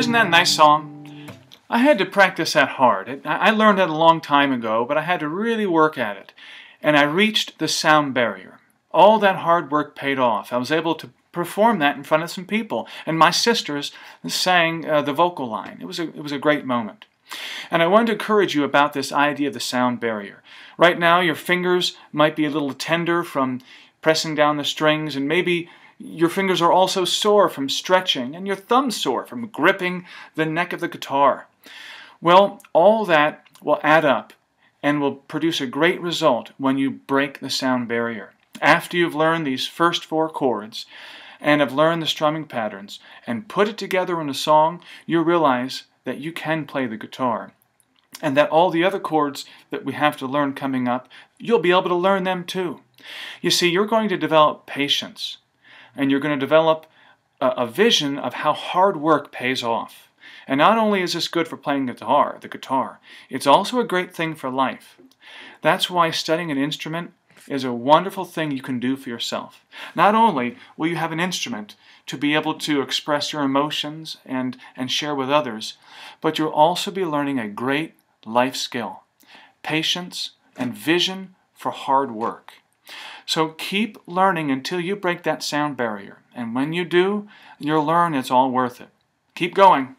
isn't that a nice song? I had to practice that hard. I learned that a long time ago, but I had to really work at it. And I reached the sound barrier. All that hard work paid off. I was able to perform that in front of some people, and my sisters sang uh, the vocal line. It was, a, it was a great moment. And I wanted to encourage you about this idea of the sound barrier. Right now, your fingers might be a little tender from pressing down the strings, and maybe your fingers are also sore from stretching, and your thumbs sore from gripping the neck of the guitar. Well, all that will add up and will produce a great result when you break the sound barrier. After you've learned these first four chords and have learned the strumming patterns and put it together in a song, you realize that you can play the guitar. And that all the other chords that we have to learn coming up, you'll be able to learn them too. You see, you're going to develop patience and you're going to develop a, a vision of how hard work pays off. And not only is this good for playing guitar, the guitar, it's also a great thing for life. That's why studying an instrument is a wonderful thing you can do for yourself. Not only will you have an instrument to be able to express your emotions and, and share with others, but you'll also be learning a great life skill patience and vision for hard work. So keep learning until you break that sound barrier. And when you do, you'll learn it's all worth it. Keep going.